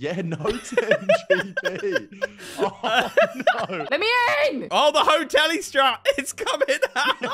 Yeah, no 10gb. Oh, no. Let me in! Oh, oh the hotel strap. It's coming out.